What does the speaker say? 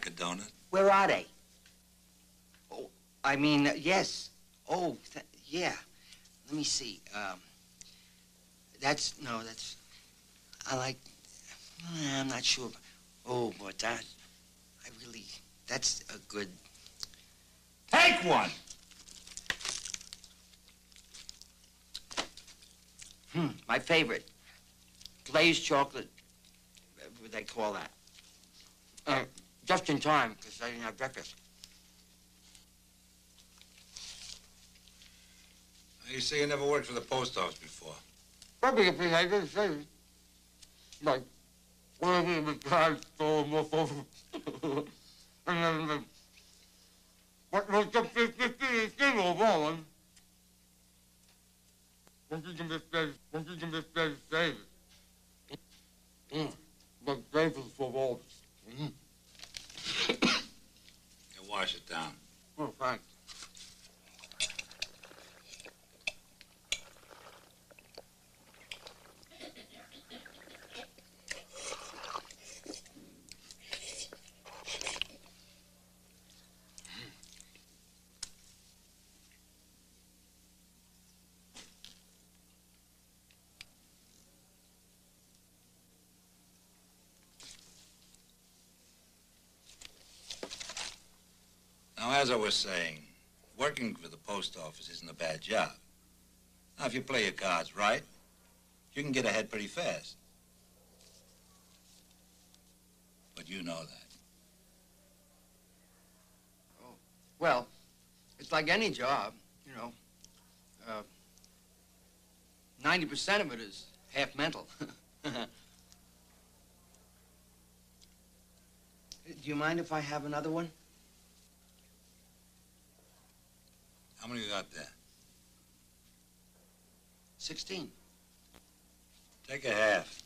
like a donut? Where are they? Oh, I mean, uh, yes. Oh, th- yeah. Let me see. Um, that's no, that's. I like. I'm not sure. Oh, but that. I really. That's a good. Take one! Hmm, my favorite. Glazed chocolate. What they call that? Uh, just in time, because I didn't have breakfast. You say you never worked for the post office before. Probably if I didn't say. Like, whatever the guy stole my phone. And then, uh, what was the fifty kilo one? What did you mistake? What did you? Mm, but David for all. Mm. You wash it down. Oh, thanks. Now, as I was saying, working for the post office isn't a bad job. Now, if you play your cards right, you can get ahead pretty fast. But you know that. Oh, well, it's like any job, you know. Uh, 90% of it is half mental. Do you mind if I have another one? How many you got there? 16. Take a half.